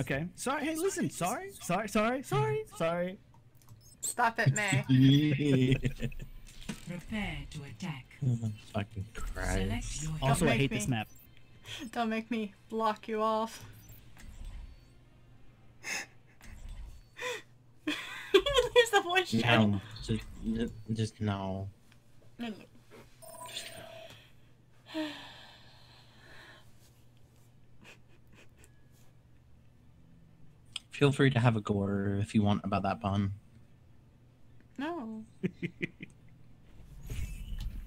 Okay. Sorry. Hey, listen. Sorry. Sorry. Sorry. Sorry. Sorry. Stop it, Mei. Prepare to attack. Fucking Christ. Also, I hate me. this map. Don't make me block you off. There's the voice chat. No, just, just, just no. Feel free to have a gore if you want about that pun. No.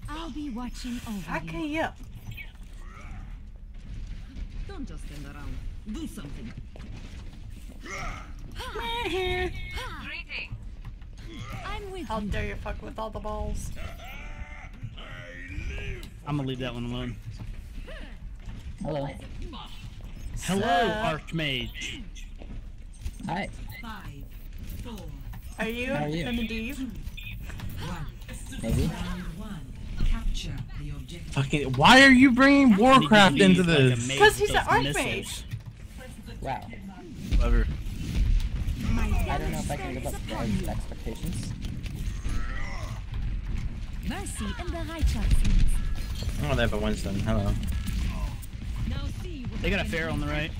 I'll be watching over you. Okay, yeah. Don't just stand around. Do something. I'm with How you. dare you fuck with all the balls. I'm gonna leave that one alone. Hello. Hello, So- Archmage. Hi. five, four, Are you, How are you? in the deep? one. Maybe. Round one. Capture the objective. Fucking, why are you bringing Warcraft into leave, like, a this? mage Because he's an those archmage. Wow. Clever. I don't know if I can live up to upon expectations. Mercy and Bereitschaftsdienst. Oh, they have a Winston. Hello. Now see what They got a Pharah on the right.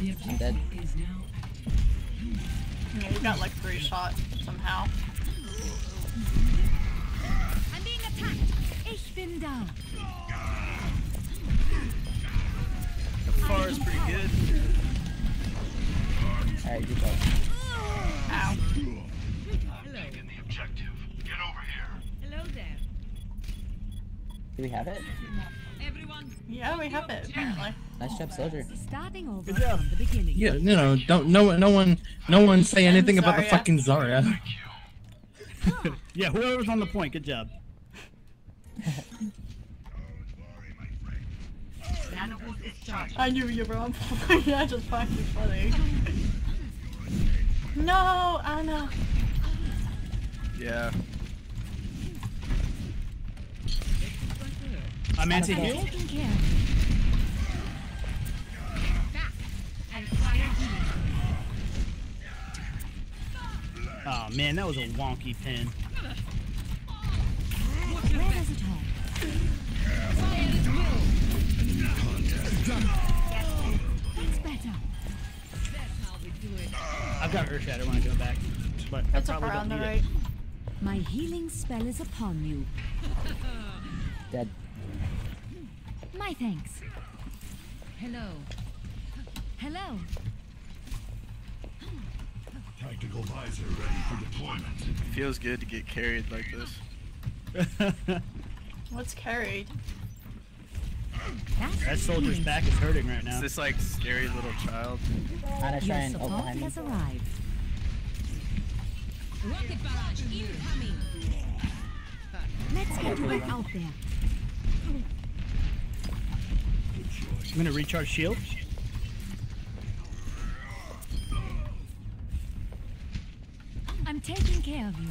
I'm dead. objective is now active. Yeah, you got like three shot somehow. I'm being attacked. Ich bin da. Far is pretty good. Alright, you go. Ow. Hello. Hello there. Do we have it? Everyone, Yeah, we have it apparently. Nice job, soldier. Starting over Good job. from the beginning. Yeah, you know, don't no no one no one say anything about the fucking Zarya. Yeah, whoever's on the point, good job. I knew you were on point. yeah, just fucking funny. No, Ana. Yeah. I'm anti Okay. heal. Taking care of you. Oh man, that was a wonky pin. Where does it hurt? That's better. that's how we do it. I've got Earth Shatter when I go back, but I probably around don't need right. it. My healing spell is upon you. Dead. My thanks. Hello. Hello. Tactical visor ready for deployment. Feels good to get carried like this. What's carried? That's that soldier's healing. back is hurting right now. Is this like scary little child? Ana, try Your and support behind me. has arrived. Rocket barrage incoming. Let's get to work out there. I'm gonna recharge shield. I'm taking care of you.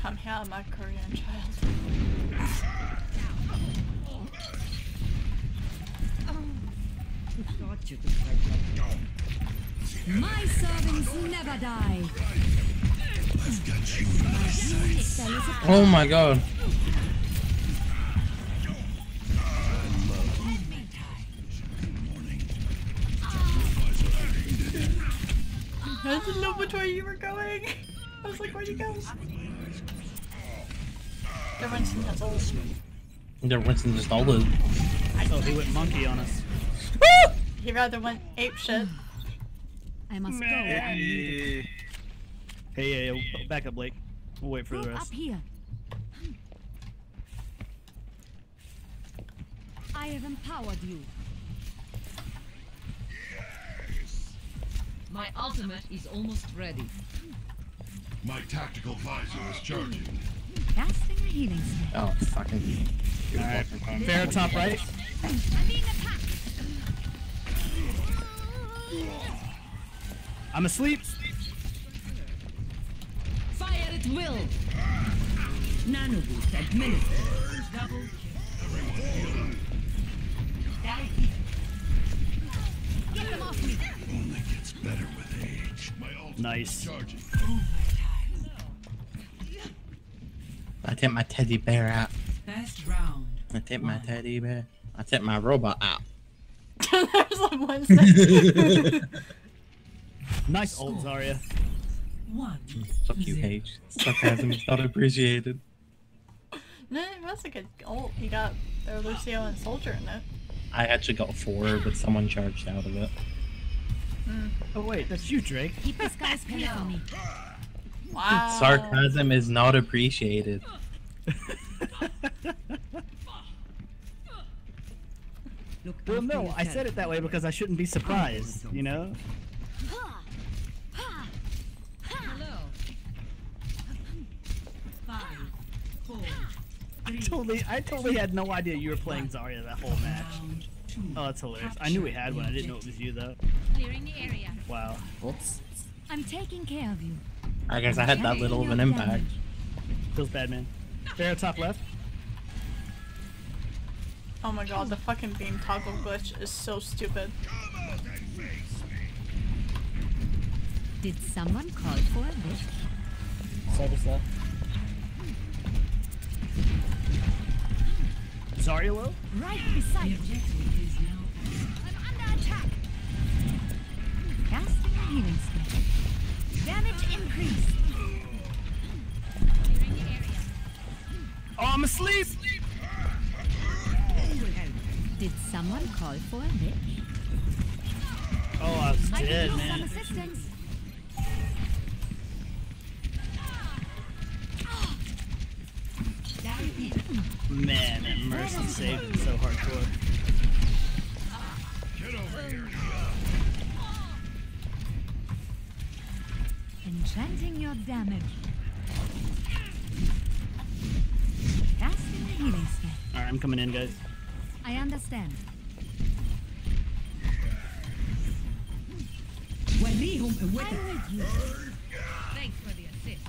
Come here, my Korean child. Got you to fight like dog. My servants never die. I've got you in my sights. Spell is upon Oh my god. Which way you were going. I was like, where'd you go? The Winston has ult. Their Winston just ulted. Oh, he went monkey on us. He rather went ape shit. I must go. Hey, hey, hey, oh, back up, Blake. We'll wait for the rest. up here. I have empowered you. My ultimate is almost ready. My tactical visor is charging. Casting a healing spell. Oh fucking. Alright. Pharah top right. I'm being attacked. I'm asleep. Fire at will. Nanoboost administered. Double kill. Get them off me. Only gets better with age. My Nice. is charging. Oh I take my teddy bear out. First round. I take my teddy bear. I take my robot out. There's like one second. Nice old Zarya. One. Fuck you, Zero. Paige. Sarcasm is not appreciated. no, that's a good ult. You got their Lucio and Soldier in it. I actually got four, but someone charged out of it. Mm. Oh wait, that's you, Drake. Keep this guy's pay for me. Wow. Sarcasm is not appreciated. Well, no, I said it that way because I shouldn't be surprised. You know. I totally, I totally had no idea you were playing Zarya that whole match. Oh, that's hilarious. I knew we had one. I didn't know it was you though. Clearing the area. Wow. Whoops. I'm taking care of you. I guess I had that little of an impact. Feels bad, man. Pharah top left. Oh my god, the fucking beam toggle glitch is so stupid. Did someone call for a lift? Sorry, low. Zarya low. Right beside you. Casting a healing spell. Damage increased. Clearing the area. Oh, I'm asleep. Did someone call for a lift? Oh, I was I dead, man. Man, that Mercy saved him so hardcore. Enchanting your damage. Casting the healing spell. Alright, I'm coming in, guys. I understand. I'm with you. Thanks for the assist.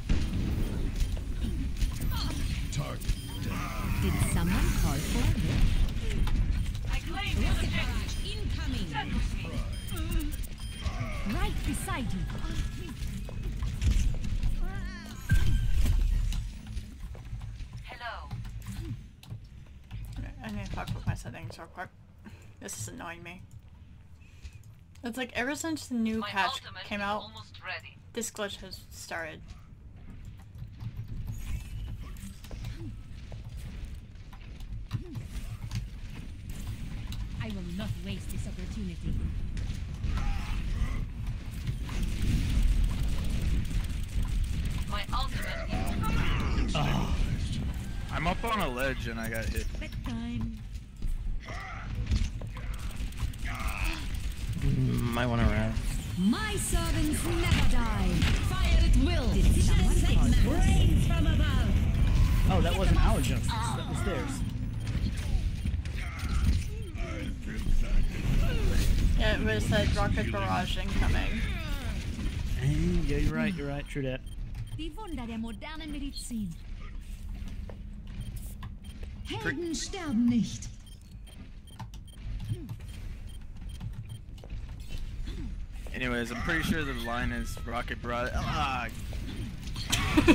Target. Did someone call for a I claim the objective. Incoming. Right beside you. Settings real quick. This is annoying me. It's like ever since the new patch came out, this glitch has started. I will not waste this opportunity. My ultimate. Ah, I'm up on a ledge and I got hit. Bedtime. Might want to rest. My servants never die. Fire at will. Did someone call for a lift? from above. Oh, that wasn't our justice. That was theirs. Yeah, it was said rocket barrage incoming. Yeah, you're right. You're right. True that. Die Wunder Medizin. Helden sterben nicht. Anyways, I'm pretty sure the line is rocket brought. Ah, My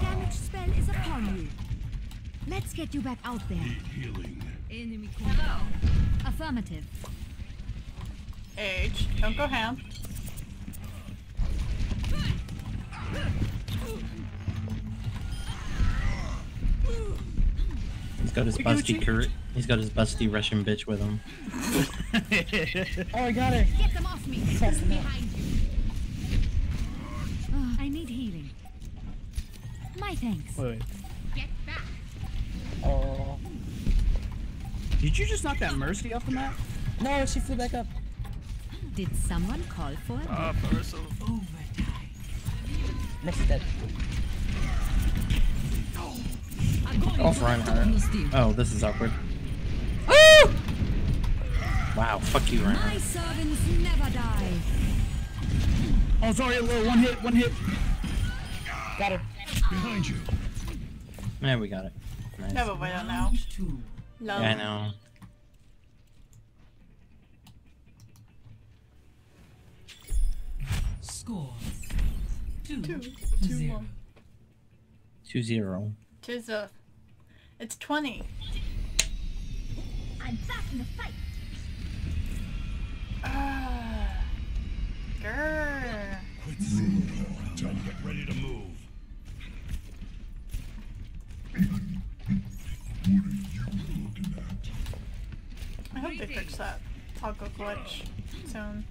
damage spell is upon you. Let's get you back out there. Need healing. Enemy Hello. Affirmative. Age, don't go ham. He's got his busty cur- He's got his busty Russian bitch with him. Oh, I got her. Get them off me. Press them. Behind you. Ah, I need healing. My thanks. Wait, wait. Get back. Oh. Did you just knock that Mercy off the map? No, she flew back up. Did someone call for a ah, lift? Overtime. Mercy's dead. Oh, Reinhardt. Oh, this is awkward. Wow, fuck you, My servants never die. Oh, sorry, a little One hit. One hit. Got her. Behind you. Yeah, we got it. Nice. No, but we don't know. Love. Yeah, I know. Score. Two, Two, two, zero. one. Two zero. Tis a. It's 20. I'm back in the fight. Ah. Quit fooling. Time to get ready to move. I hope they fix that toggle glitch soon.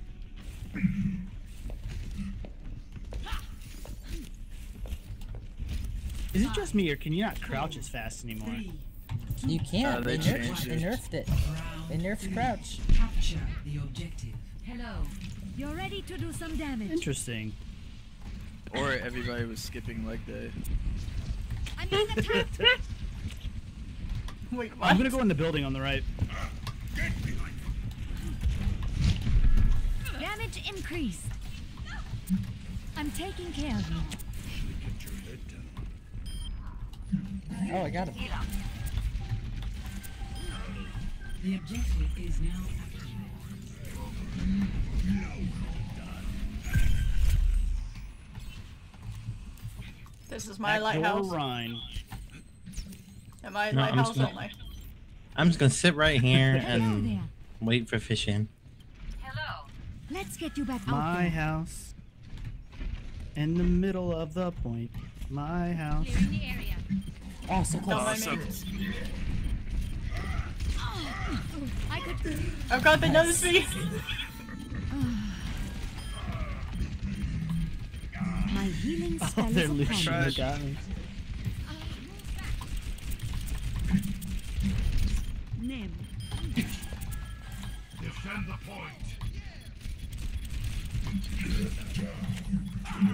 Is it just me or can you not crouch as fast anymore? You can't. Uh, they they, nerfed, they nerfed it. They Round nerfed crouch. Capture the objective. Hello. You're ready to do some damage. Interesting. Or everybody was skipping leg day. I'm being attacked. Wait, what? I'm gonna go in the building on the right. damage increased. I'm taking care of you. Oh, I got him. The objective is now activated. This is my Back lighthouse. door Rein. And my No, I'm lighthouse just gonna- only. I'm just gonna sit right here and wait for fishing. Hello! Let's get you back out My there. house. In the middle of the point. My house. Oh, so Don't close. Mind me. I could. Oh god, they noticed! My healing spell Oh, they're is upon Lucian. me. They got me. Nim. Defend the point.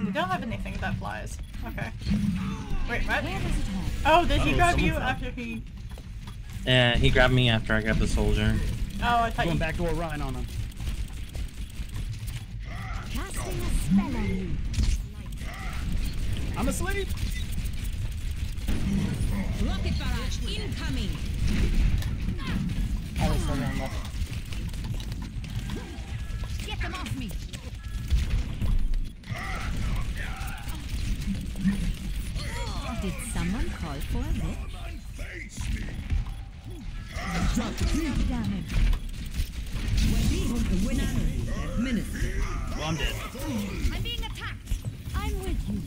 We don't have anything that flies. Okay. Wait, what? Where does it hurt? Oh, did he Oh, grab you after he... Yeah, he grabbed me after I grabbed the soldier. Oh, I thought Going you... back door Rein on them. Casting a spell on you. I'm asleep. Rocket barrage incoming. There's someone on left. Get them off me. Did someone call for a lift? Well, I'm dead. I'm being attacked. I'm with you.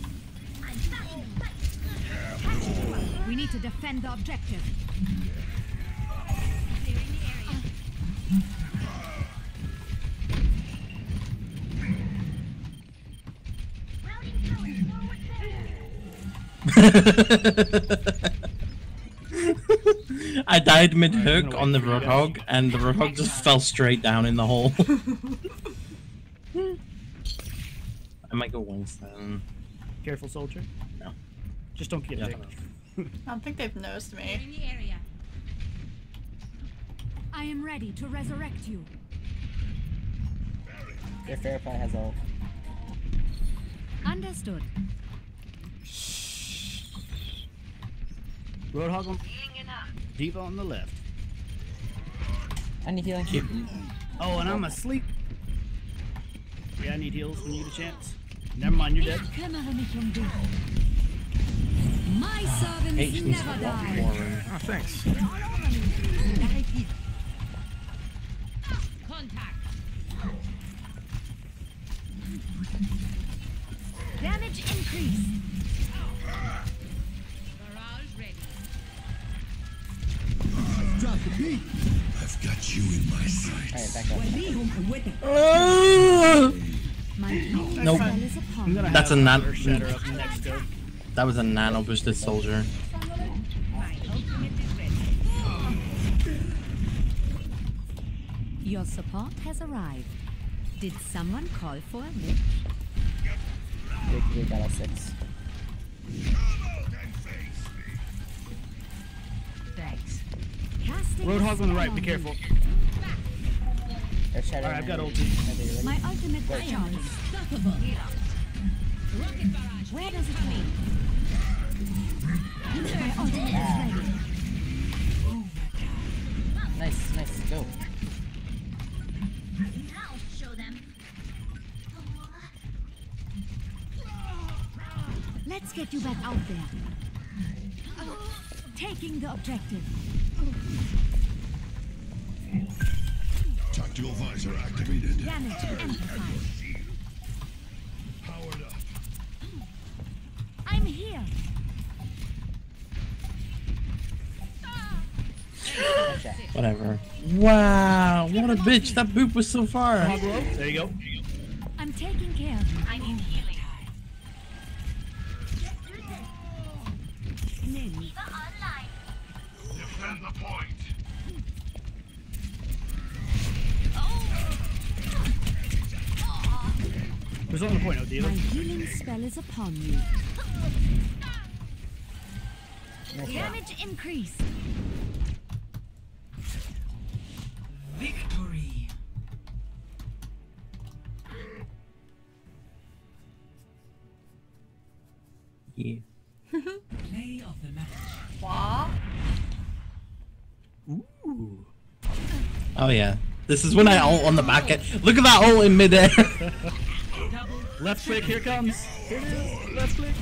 Up. We need to defend the objective. Clearing the area. I died mid hook on the wait for. Roadhog, and the Roadhog just fell straight down in the hole. I might go Winston. Careful, soldier. No. Just don't get Yeah. picked. I don't think they've noticed me. Clearing the area. I am ready to resurrect you. Their Pharah probably has all. Understood. Roadhog on. D.Va on the left. I need healing. Keep- Oh, and I'm asleep. Yeah, I need heals when you get a chance. Never mind, you're dead. Ich kümmere mich dich. My servants H never die. Oh, thanks. Contact. Damage increased. I've got you in my sights. Alright, back up. Nope. spell is I'm upon gonna me. That's a nan- Earth Shatter up next go. That was a nano boosted soldier. Your support has arrived. Did someone call for a lift? Big, big got a six. Roadhog on the right, be careful. Alright, I've got ult. My ultimate is unstoppable. Rocket barrage. Where does it go? Nice, nice, go. Show them. Let's get you back out there. Taking the objective. Tactical visor activated. Damage amplified. Powered up. Mm. I'm here. Whatever. Wow, what a bitch! That boop was so far. There you go. Upon you. Damage increased. Victory. Yeah. Play of the match. What? Ooh. Oh yeah. This is when I ult on the back end. Look at that ult in midair. Left click, here comes. Here it is. Left click.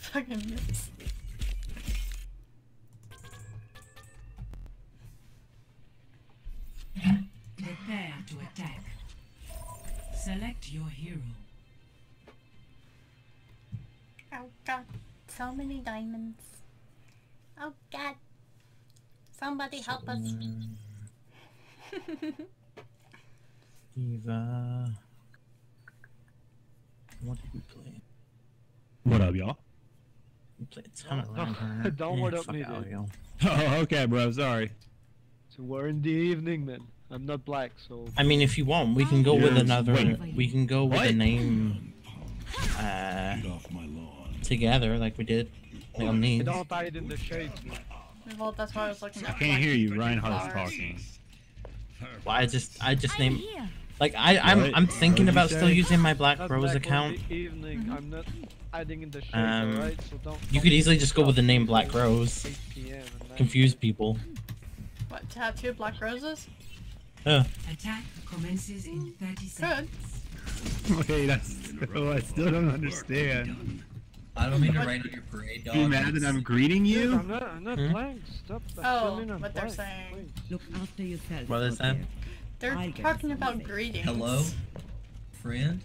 Fucking miss. Prepare to attack. Select your hero. Oh god, so many diamonds. Oh god. Somebody help us. Mm. Eva. What did we play? What up, y'all? We played a ton of Oh, Reinhardt. don't what up me, out, dude. Oh, okay, bro. Sorry. So we're in the evening then. I'm not black, so. I mean, if you want, we can go with another. Wait. We can go with a name uh, together, like we did like on these. Don't hide in the shade. Well, that's why I was looking I can't hear you. Reinhardt's flowers. talking. Well, I just, I just I'm named. Here. Like I, I'm, What? I'm thinking What'd about still using my Black Not Rose black, we're in account. I'm not hiding in the shade, Um, alright? So don't. You could easily just go with the name Black Rose. 8 PM and Confuse people. What, tattoo black roses? Yeah. Attack commences in 30 Good. seconds. Wait, that's still, I still don't understand. I don't mean to rain on your parade, dog. You mad that I'm greeting Dude, you? I'm not, I'm not Hmm? blank. Stop. Oh, what they're saying. Look after yourself. What is that? They're I get talking it. about greetings. Hello, friend.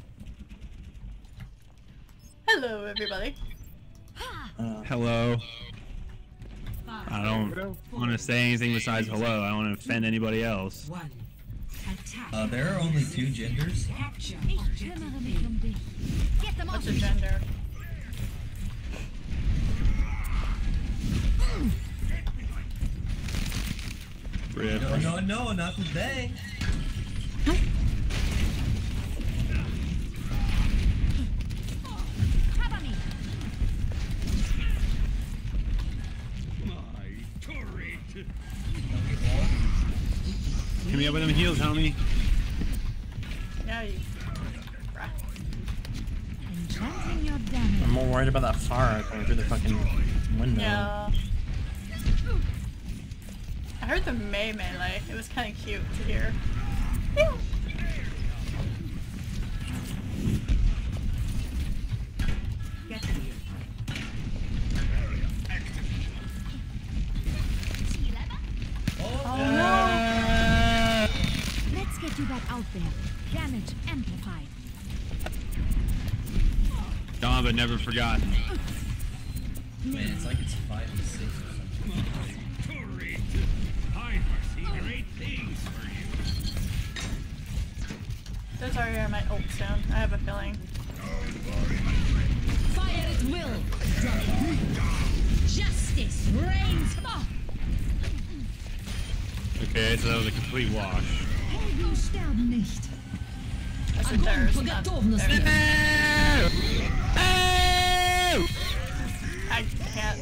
Hello, everybody. Uh, Hello. I don't want to say anything besides hello. I don't want to offend anybody else. Uh, there are only two genders. Capture Ich objective kümmere mich dich. Get them off What's a gender? Rip. No, no, no, not today. Cover me. Hit me up with them heels, homie. Yeah, you. Bruh. Enchanting your damage. I'm more worried about that fire going through the fucking window. Yeah. I heard the Mei melee. It was kind of cute to hear. Get here. Oh no! Let's get you back out there. Damage amplified. Dawn, but never forgotten. Man, it's like it's five and six or something. Those are your my ult soon. I have a feeling. Fire at will. Justice reigns. Okay, so that was a complete wash. Helden sterben nicht. That's what there's not. There. I can't.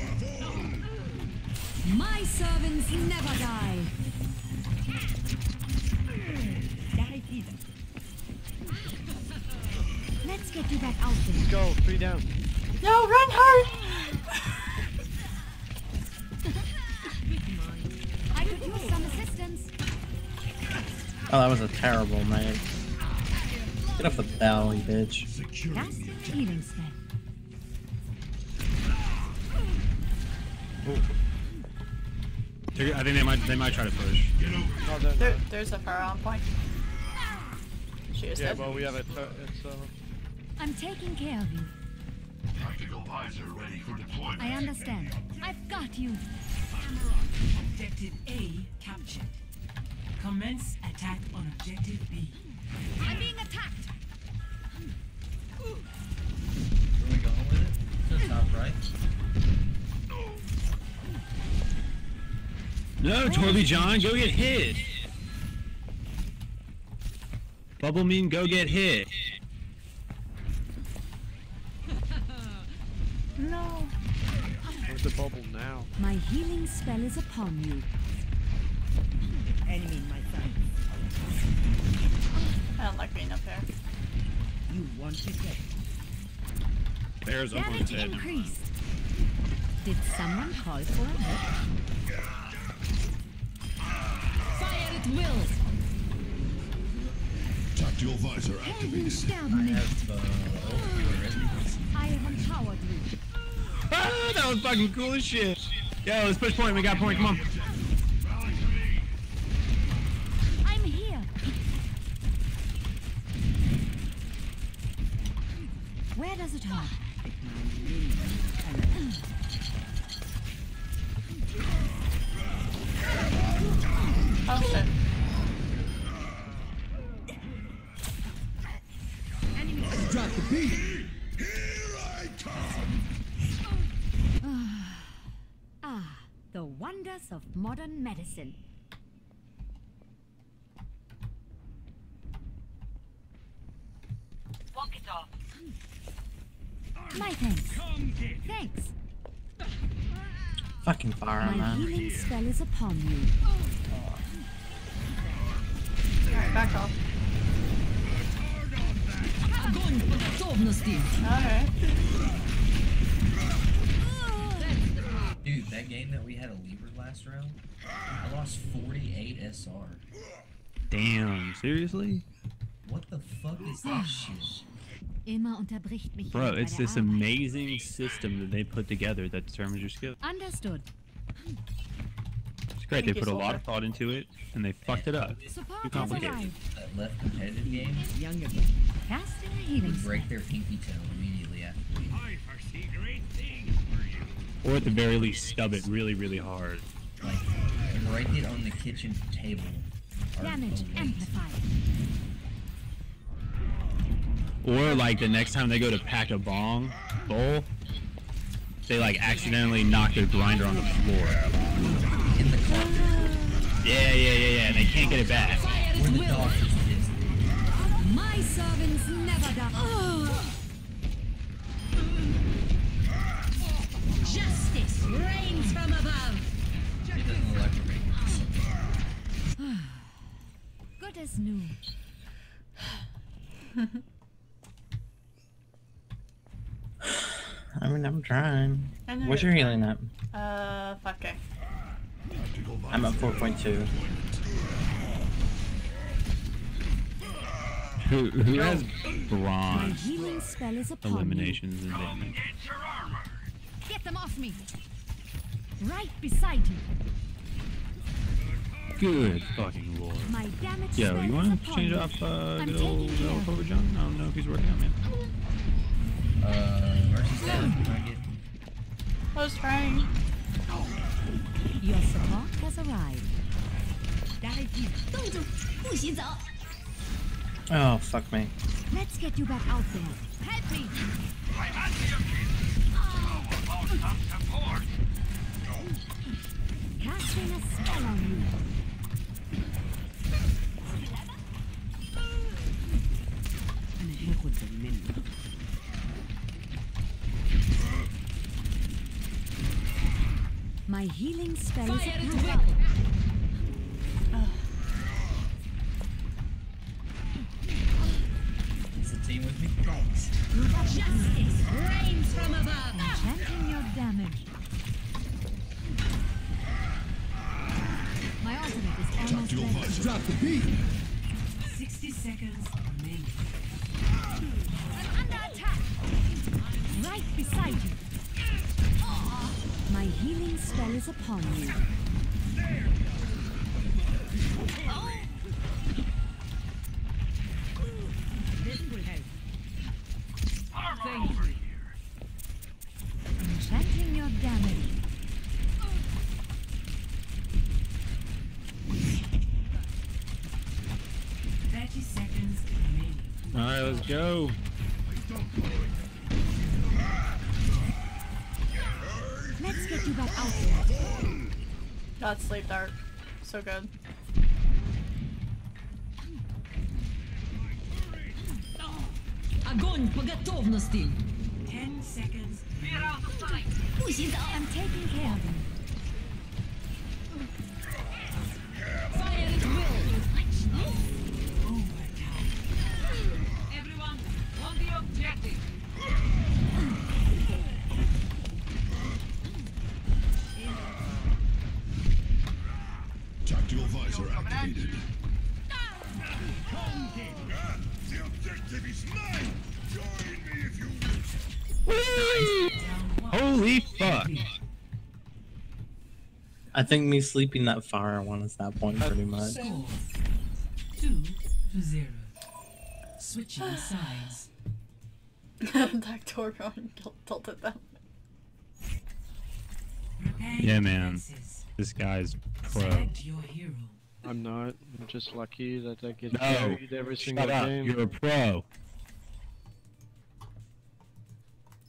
My servants never die. Let's get you back out there. Go, three down. No, run hard! I could use some assistance. Oh, that was a terrible night. Get off the bell, bitch. Casting healing spell. I think they might they might try to push. Oh, they're There, there's a far on point. She is Yeah, dead. well, we have it. uh, It's, uh, I'm taking care of you. Tactical visor ready for deployment. I understand. I've got you. Objective A captured. Commence attack on objective B. I'm being attacked. Where are we going with it? To the top right. No, Torbjorn, go get hit. Bubble mean go get hit. No. where's the bubble now? My healing spell is upon you. Enemy in my sight. I don't like being up there. You want to get There's up on his Damage head. increased. Did someone call for a hit? Fire at will. Tactical visor Can you activated. stab I have uh, that was fucking cool as shit. Yo, let's push point. We got point. Come on. I'm here. Where does it hurt? Oh shit. Drop the beat. Here I come. Ah, the wonders of modern medicine. Walk it off. My thanks. Thanks. Fucking fire, My man. healing spell is upon you. Alright, back off. Alright. Dude, that game that we had a lever last round, I lost 48 SR. Damn, seriously? What the fuck is that shit? Immer unterbricht mich Bro, it's this Arbeit. amazing system that they put together that determines your skill. Understood. It's great. They put a lot of thought into it, and they fucked it up. Support Too complicated. That left competitive game younger. Casting a healing spell. break their pinky toe immediately after. Or at the very least, stub it really, really hard. Like, break it on the kitchen table. Damage amplified. Or like the next time they go to pack a bong bowl, they like accidentally knock their grinder on the floor. In the carpet. Yeah, yeah, yeah, yeah. And they can't get it back. Where the dog. My servants never die. Justice reigns from above. It doesn't electrocute. Good as new. Mean, I'm trying. What's your healing at? Uh, fuck it. I'm at 4.2. Who, who has bronze healing spell is upon eliminations and damage? you. Get them off me. Right beside you. Good fucking lord. My Yo, you want to change you. off uh, good old taking care of Cobra John? I don't know if he's working out, man. Uh, Mercy's dead. Can I get I was trying. Your support has arrived. Oh, fuck me. Let's get you back out there. Help me. My healing spell is is the Alright, let's go. Let's get you back out here. God, Sleep Dart. So good. Огонь по готовности! Ten seconds. We're out of sight. I'm taking care of him. I think me sleeping that far won us that point pretty much. Score. Two to zero. Switching sides. that Torbjorn tilted them. Yeah, man. This guy's pro. Your hero. I'm not. I'm just lucky that I get No, carried every single shut up. game. You're a pro.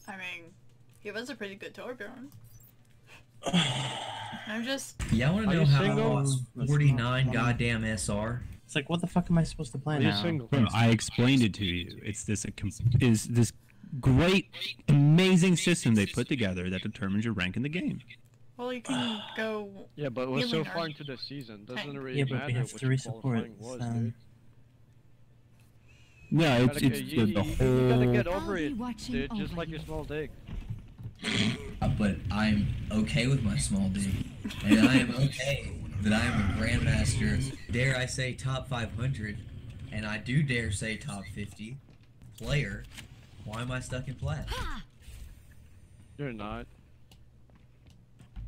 I mean, he was a pretty good Torbjorn. I'm just. Yeah, I want to know how single? I lost 49 goddamn SR. It's like, what the fuck am I supposed to play Are now? single? Bro, I explained it to you. It's this a is this great, amazing system they put together that determines your rank in the game. Well, you can go. Yeah, but we're so far into the season. Doesn't Tank. really Yeah, but we have three to your resupport, was, so- dude. Yeah, You it's get- the, you, the you- you gotta get over it, dude. Just like your small dick. Uh, but I'm okay with my small dick. And I am okay that I am a grandmaster, dare I say top 500, and I do dare say top 50 player. Why am I stuck in plat? You're not.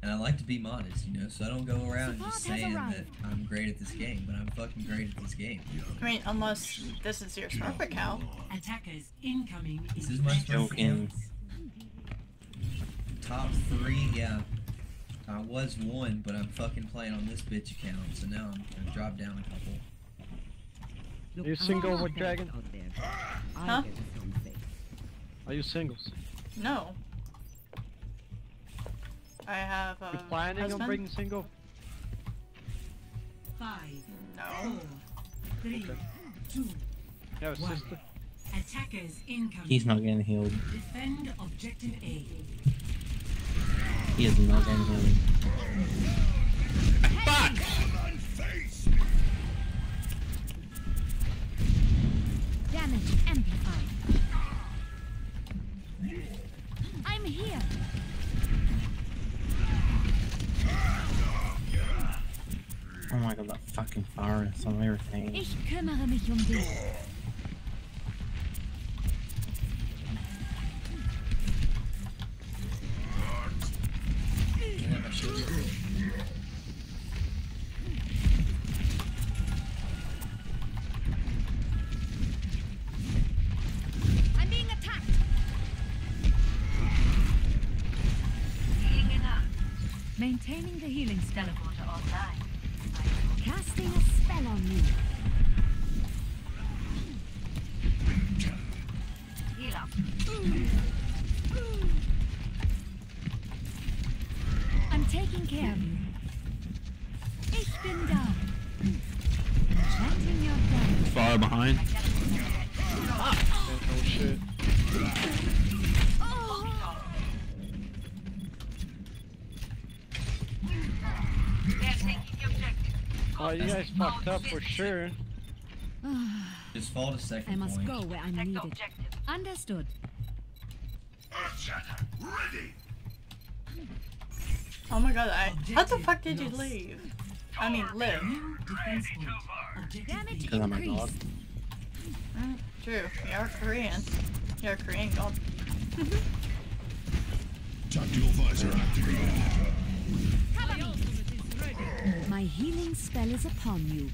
And I like to be modest, you know, so I don't go around Support just saying that. I'm great at this game, but I'm fucking great at this game. I mean, unless this is your Smurf account. Attackers incoming. This is my 30 Joking. Seconds. Top three, yeah. I was one, but I'm fucking playing on this bitch account, so now I'm gonna drop down a couple. Look, Are you single not with Dragon? out there. I Huh? Are you single? No. I have a You uh, planning husband. on being single? Five, No. four, three, Okay. two, You have a One. sister? Attackers incoming. He's not getting healed. Defend objective A. He is not getting healed. Damage amplified. I'm here. Oh my god, that fucking fire is so irritating. Ich kümmere mich um dich. Maintaining the healing spell. Casting a spell on you. Fucked up for sure. Just fall to second I must point. go where I'm needed. Understood. Earthshatter, ready! Oh my god, I. How the fuck did you leave? I mean, live. New defense point. Objective Damage B. Because I'm a dog. increased. Mm, true. You're Korean. You're a Korean god. Tactical visor activated. Cover me. My healing spell is upon you.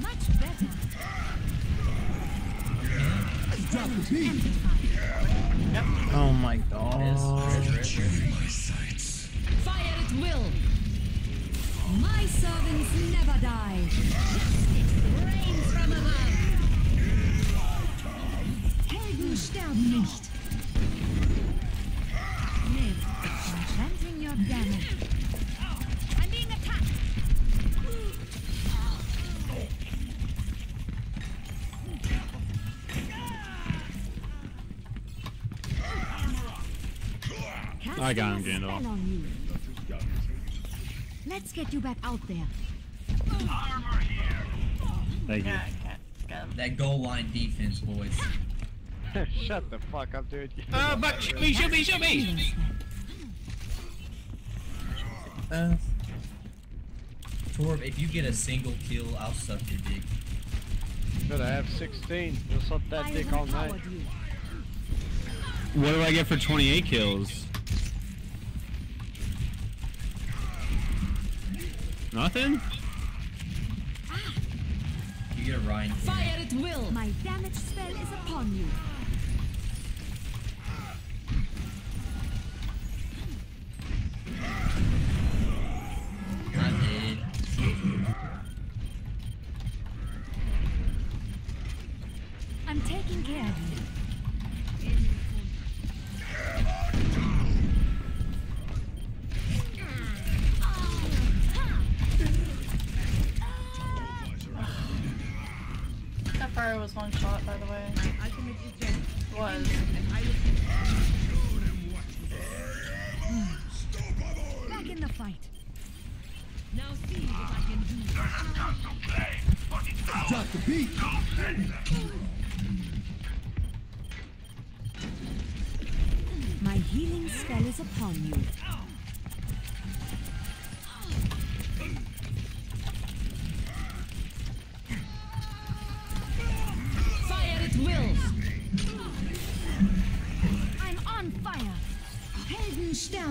Much better. Oh my god. Fire at will. My servants never die. Rains from above. Helden sterben nicht. Live. Enchanting your damage. I got him, Casting Gandalf. spell on you. Let's get you back out there. Thank you. Yeah, I can't get him. That goal line defense, boys. Shut the fuck up, dude. Uh, but shoot me, shoot me, shoot me! Uh, Torb, if you get a single kill, I'll suck your dick. Good, I have 16. You'll suck that dick all night. What do I get for 28 kills? Nothing? You get a Ryan. Fire at will. My damage spell is upon you.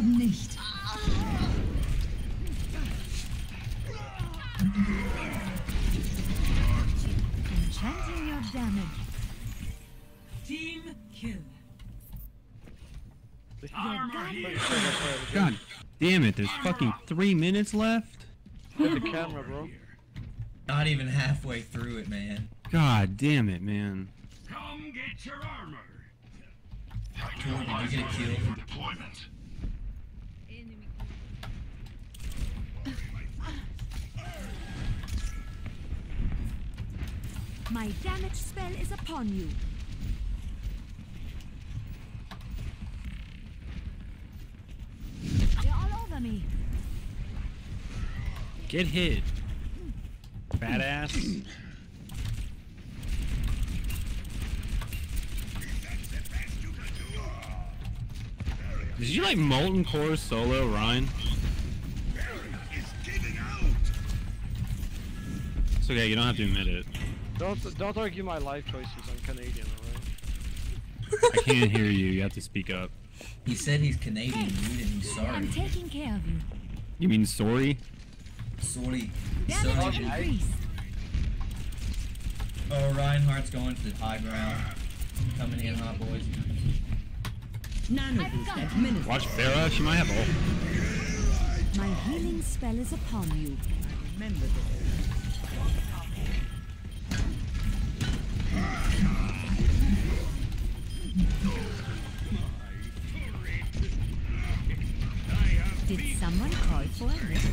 Nicht. Enchanting your damage. Team kill. God damn it, there's fucking three minutes left? Hit the camera, bro. Not even halfway through it, man. God damn it, man. Come get your armor. Did you get a kill? Deployment. My damage spell is upon you. They're all over me. Get hit. Fat ass. Did you like Molten Core solo, Ryan? It's okay, you don't have to admit it. Don't don't argue my life choices. I'm Canadian, alright? I can't hear you, you have to speak up. He said he's Canadian, dude, and he's sorry. I'm taking care of you. You mean sorry? Sorry. Damage Sorry. increase. Oh, Reinhardt's going to the high ground. Coming in hot, boys. Nano boost administered. Watch Pharah, she might have ult. My healing spell is upon you. Remember this. Did someone call for a lift?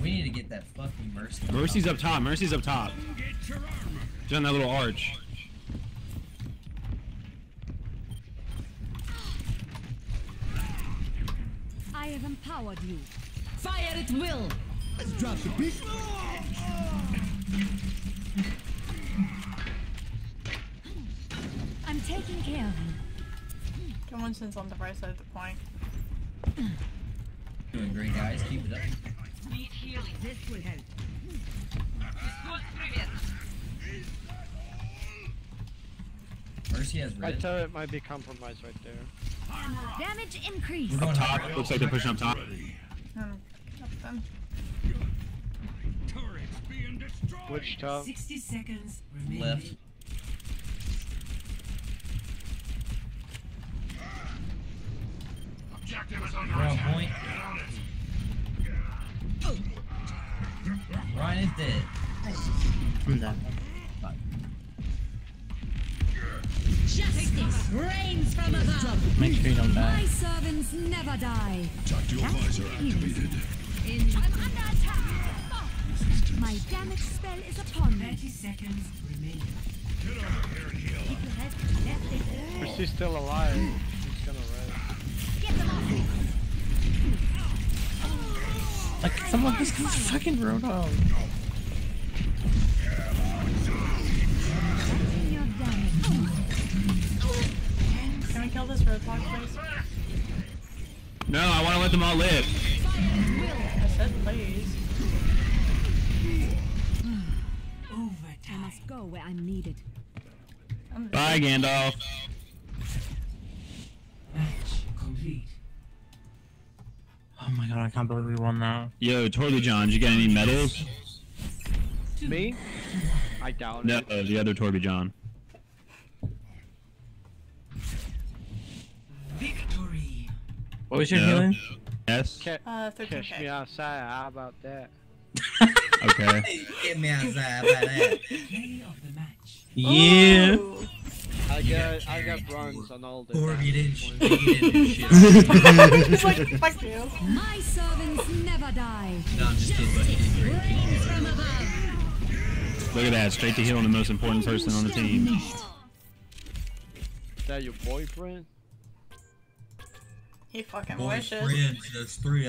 We need to get that fucking Mercy. Mercy's up top, Mercy's up top. She's on that little arch. I have empowered you. Fire at will. Drop the beat. I'm taking care of him. Come on, since on the right side of the point. Doing great, guys. Keep it up. Need healing. This will help. Mercy has My red. turret might be compromised right there. Damage increase. Up top. Looks like they're pushing up top. Um, nothing. Which top? 60 seconds remaining. Left. Objective is under We're attack. point. Get on it. Ryan is dead. I'm done. Justice rains from above. Make sure you don't My servants never die. Tactical visor activated. In I'm under attack. My damage spell is upon me. 30 seconds remaining. Get over here and heal. Keep your head left it. She's still alive, she's gonna res. Get them off me. Like someone just fucking Roadhog. Can we kill this roadblock, please? No, I want to let them all live. Go where I'm needed. I'm Bye, Gandalf. Match complete. Oh my god, I can't believe we won that. Yo, Torley John, did you get any medals? Me? I doubt No, it. No, the other Torby John. Victory. What was your No. healing? Yes. Ca- Uh, Catch 13k. me outside. How about that? Okay. Get me outside about that. Of the match. Yeah. Ooh. I got I got bronze on all the. Or you didn't, sh- damage you didn't do shit. It's like, fuck you. My servants never die. No, I'm just kidding, buddy. You did great. Reigns from above. Look at that. Straight to heal on the most important person on the team. Is that your boyfriend? He fucking wishes. Boyfriend, there's three